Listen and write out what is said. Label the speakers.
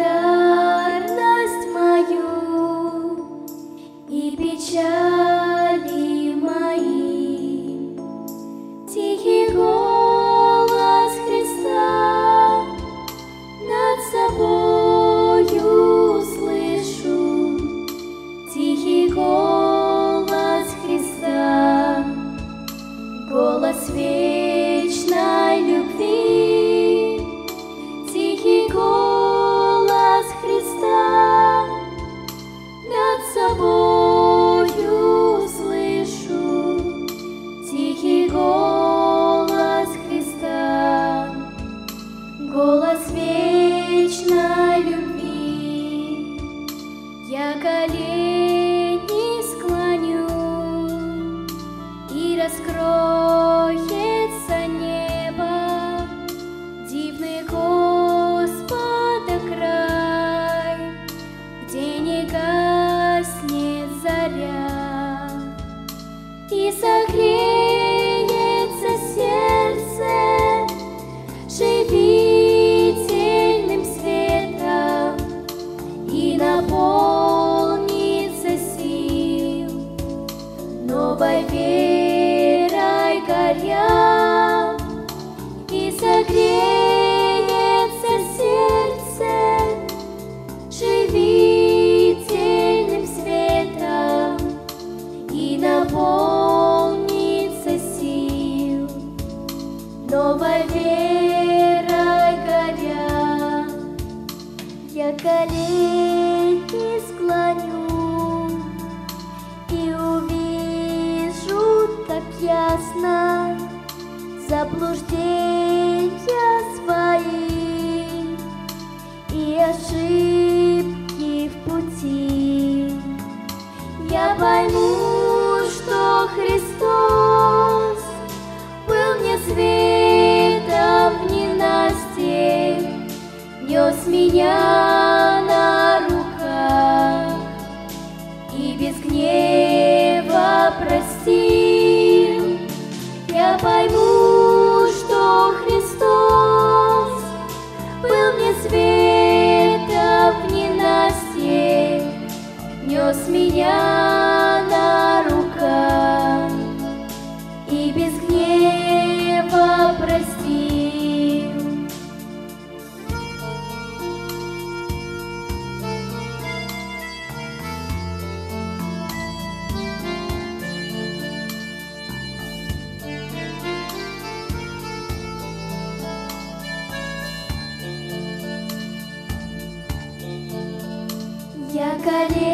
Speaker 1: благодарность мою и печаль. Я колени склоню и раскроется небо, дивный Господа где не гаснет заря, и согреется и согреется сердце живительным светом и наполнится сил новой верой горя. Я колени склоню и увижу так ясно заблуждения свои и ошибки в пути. Я пойму, что Христос был мне светом в ненастье, нес меня на руках и без гнева колени